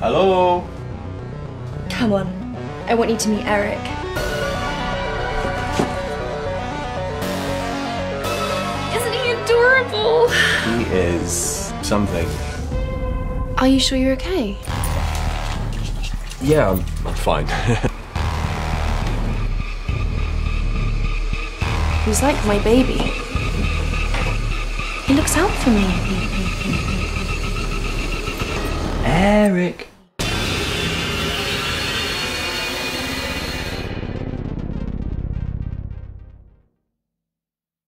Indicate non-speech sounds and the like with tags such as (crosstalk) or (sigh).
Hello? Come on. I want you to meet Eric. Isn't he adorable? He is something. Are you sure you're okay? Yeah, I'm, I'm fine. (laughs) He's like my baby. He looks out for me. Eric.